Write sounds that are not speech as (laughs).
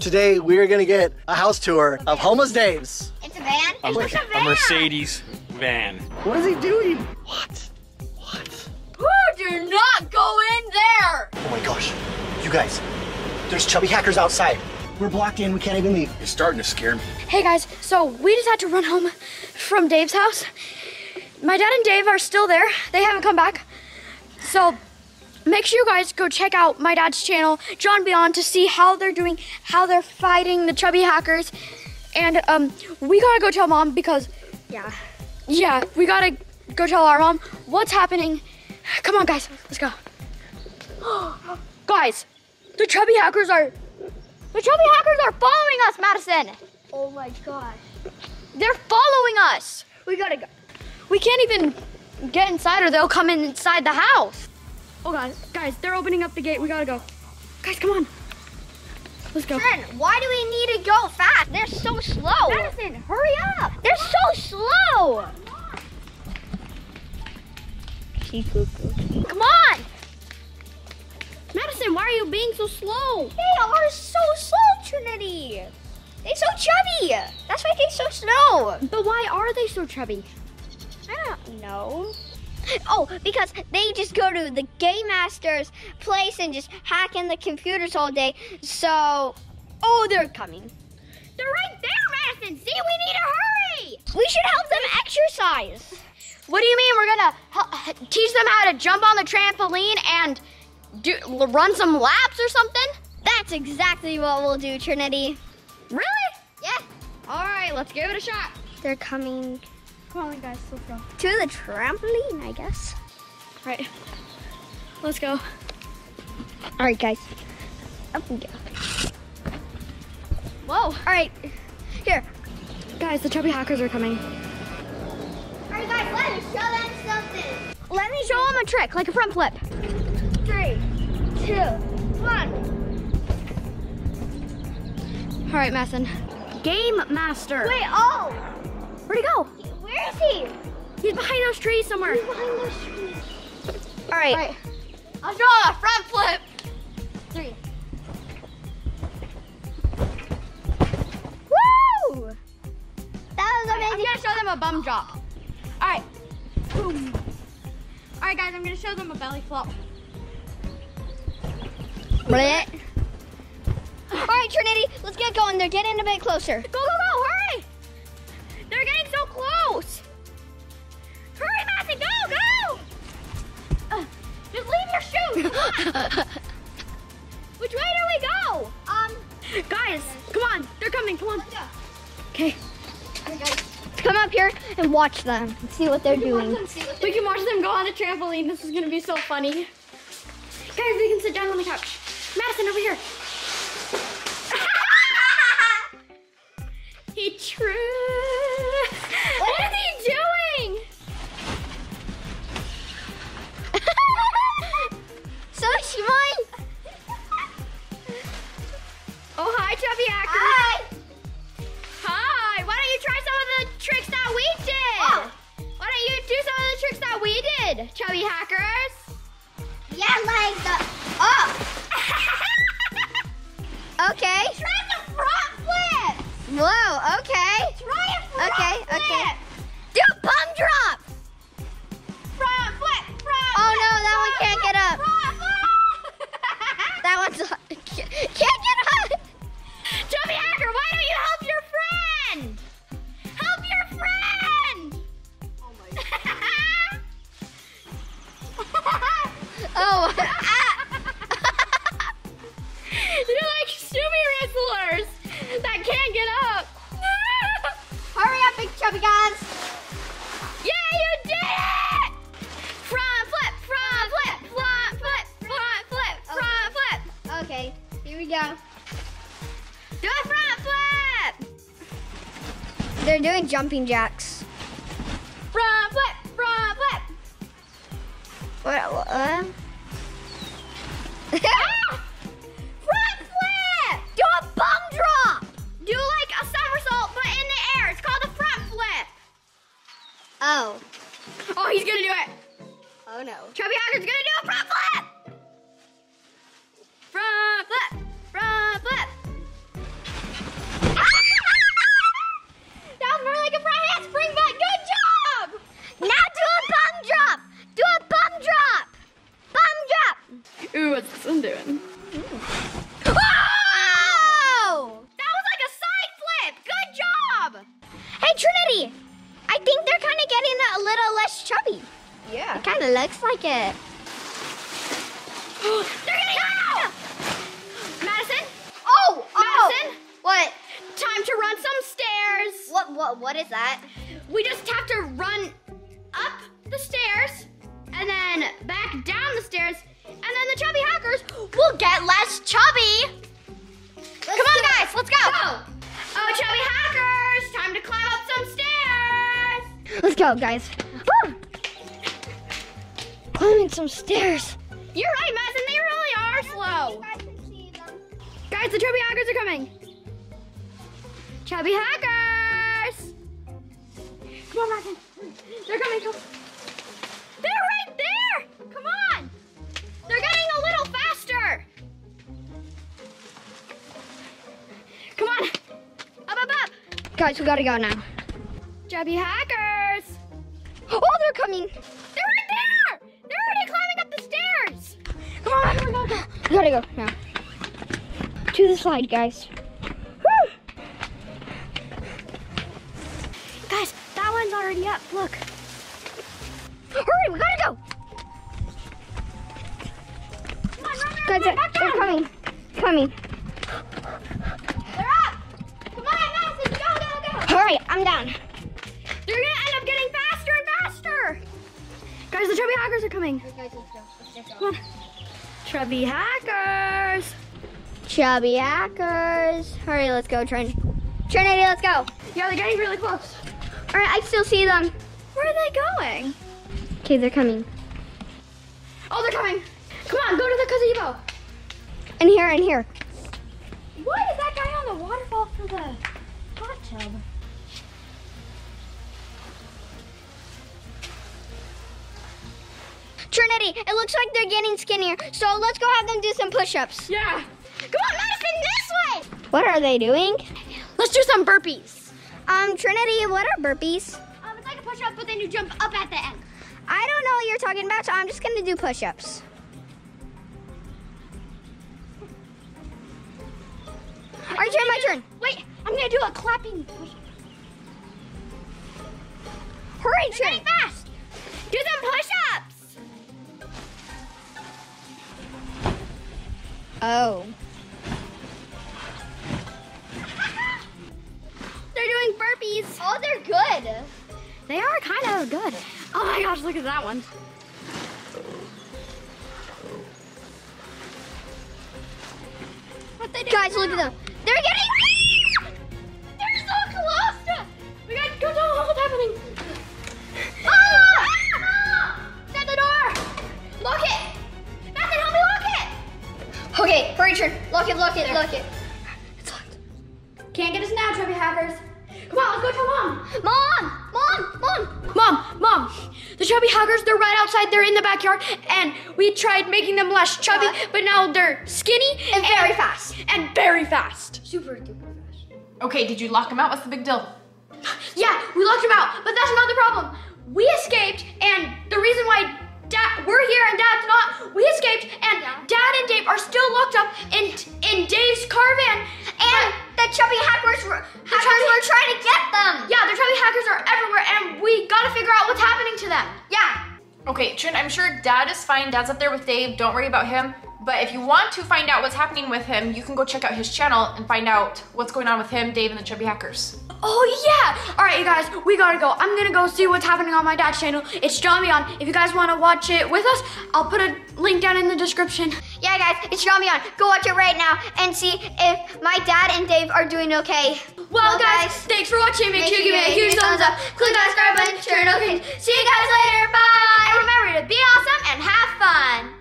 Today we are gonna get a house tour of Homeless Dave's. It's a van? A, It's a a van! Mercedes van. What is he doing? What? What? do not go in there! Oh my gosh. You guys, there's chubby hackers outside. We're blocked in, we can't even leave. You're starting to scare me. Hey guys, so we just had to run home from Dave's house. My dad and Dave are still there. They haven't come back. So make sure you guys go check out my dad's channel, John Beyond, to see how they're doing, how they're fighting the chubby hackers. And um, we gotta go tell mom because, yeah, yeah, we gotta go tell our mom what's happening. Come on, guys, let's go. (gasps) guys, the chubby hackers are, the chubby hackers are following us, Madison. Oh my gosh. They're following us. We gotta go. We can't even get inside or they'll come inside the house. Oh god, guys, they're opening up the gate. We gotta go. Guys, come on. Let's go. Trin, why do we need to go fast? They're so slow. Madison, hurry up. They're so slow. Come on. Madison, why are you being so slow? They are so slow, Trinity. They're so chubby. That's why they're so slow. But why are they so chubby? I don't know. Oh, because they just go to the Game Master's place and just hack in the computers all day. So, oh, they're coming. They're right there, Madison. See, we need to hurry. We should help them exercise. What do you mean we're gonna teach them how to jump on the trampoline and do run some laps or something? That's exactly what we'll do, Trinity. Really? Yeah. All right, let's give it a shot. They're coming Come on, guys, let's go. to the trampoline, I guess. All right, let's go. All right, guys. Up we go. Whoa, All right. Here. guys, the chubby hackers are coming. All right, guys, let me show them something. Let me show them a trick, like a front flip. Three, two, one. All right, Madison. Game Master. Wait, oh, where'd he go? Where is he? He's behind those trees somewhere. He's behind those trees. All right. All right, I'll show a front flip. Three. Woo! That was amazing. I'm gonna show them a bum drop. All right. Boom. All right, guys, I'm gonna show them a belly flop. Brilliant. All right, Trinity, let's get going. They're getting a bit closer. Go, go, go, (gasps) Which way do we go? Um, Guys, come on, they're coming, come on. Okay, come up here and watch them and see what they're doing. we can watch them go on the trampoline. This is gonna be so funny. Guys, we can sit down on the couch. Madison, over here. (laughs) he true. Yeah, like the. Oh. (laughs) okay. Try the front flip. Whoa. Okay. Try a front Okay. flip. Okay. Do a bum drop. Front flip, front Oh flip, no, that one can't flip, get up. (laughs) That one's (laughs) can't can't get up. (laughs) Hurry up, big chubby guys. yeah, you did it! Front flip, front flip, front flip, front flip, front flip. Okay, here we go. Do a front flip! They're doing jumping jacks. Front flip, front flip. What? what? Ah! Oh. Oh, he's gonna do it. Oh no. Chubby Hacker's gonna do a front flip! Front flip! Front flip! (laughs) that was more like a front hand spring, but good job! Now do a bum drop! Do a bum drop! Bum drop! Ooh, what's this one doing? Ooh. It. They're getting out! Madison, oh, oh, Madison? What? time to run some stairs. What? What? What is that? We just have to run up the stairs and then back down the stairs, and then the chubby hackers will get less chubby. Come on, guys, let's go. Oh, chubby hackers, time to climb up some stairs. Let's go, guys. Climbing some stairs. You're right, Madison, they really are slow. Guys, the chubby hackers are coming. Chubby hackers. Come on, Madison. They're coming. Come. They're right there. Come on. They're getting a little faster. Come on. Up, up, up. Guys, we gotta go now. Chubby hackers. Oh, they're coming. Gotta go now. To the slide, guys. Woo! Guys, that one's already up. Look. Hurry, we gotta go. Come on, run, Guys, run, they're, run, they're down. coming. Coming. They're up. Come on, Madison, go, go, go. Hurry, I'm down. They're gonna end up getting faster and faster. Guys, the chubby hackers are coming. Come on. Chubby hackers. Chubby hackers. Hurry, let's go, Trin. Trinity, let's go. Yeah, they're getting really close. All right, I still see them. Where are they going? Okay, they're coming. Oh, they're coming. Come on, go to the gazebo. In here, in here. What is that guy on the waterfall for the hot tub? Trinity, it looks like they're getting skinnier. So let's go have them do some push-ups. Yeah. Come on, Madison, this way. What are they doing? Let's do some burpees. Um, Trinity, what are burpees? Um, it's like a push-up, but then you jump up at the end. I don't know what you're talking about, so I'm just gonna do push-ups. All right, turn my turn. Wait, I'm gonna do a clapping push-up. Hurry, They're Trin. fast. Do some push-ups. Oh. They're doing burpees. Oh, they're good. They are kind of good. Oh my gosh, look at that one. What they doing Guys, look at them. They're getting. Hurry, it, Lock it, lock it, It's locked. Can't get us now, Chubby Hackers. Come on, let's go tell mom. Mom, mom, mom. Mom, mom, the chubby hackers, they're right outside, they're in the backyard, and we tried making them less chubby, Yeah. but now they're skinny And very fast. And very fast. Super duper fast. Okay, did you lock him out? What's the big deal? Yeah, we locked them out, but that's not the sure Dad is fine. Dad's up there with Dave. Don't worry about him. But if you want to find out what's happening with him, you can go check out his channel and find out what's going on with him, Dave, and the Chubby Hackers. Oh yeah! All right, you guys, we gotta go. I'm gonna go see what's happening on my dad's channel. It's John. If you guys want to watch it with us, I'll put a link down in the description. Yeah, guys, it's Beyond. Go watch it right now and see if my dad and Dave are doing okay. Well, guys, thanks for watching. Make, sure you give it a huge thumbs up. Click that subscribe button, turn on notifications. See you guys later. Bye. And remember to be awesome and have fun.